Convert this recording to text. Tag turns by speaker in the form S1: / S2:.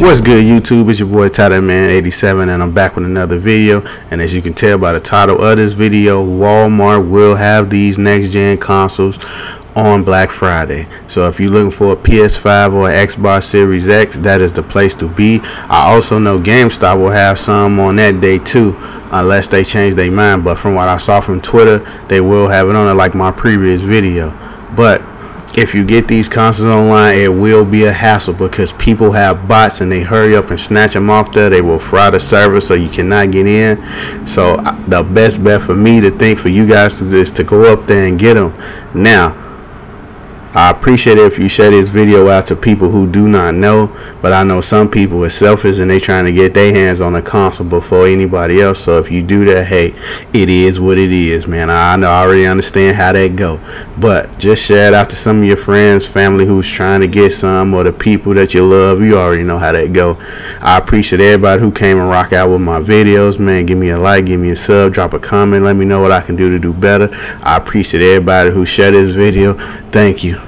S1: What's good YouTube? It's your boy TyThatMan 87 and I'm back with another video. And as you can tell by the title of this video Walmart will have these next gen consoles on Black Friday. So if you're looking for a PS5 or Xbox Series X, that is the place to be. I also know GameStop will have some on that day too, unless they change their mind. But from what I saw from Twitter, they will have it on it like my previous video. But if you get these consoles online, it will be a hassle because people have bots and they hurry up and snatch them off there. They will fry the server so you cannot get in. So the best bet for me to think for you guys is to go up there and get them. Now, I appreciate it if you share this video out to people who do not know, but I know some people are selfish and they trying to get their hands on a console before anybody else. So if you do that, hey, it is what it is, man. I know I already understand how that go, but just share it out to some of your friends, family who's trying to get some, or the people that you love. You already know how that go. I appreciate everybody who came and rock out with my videos, man. Give me a like, give me a sub, drop a comment, let me know what I can do to do better. I appreciate everybody who shared this video. Thank you.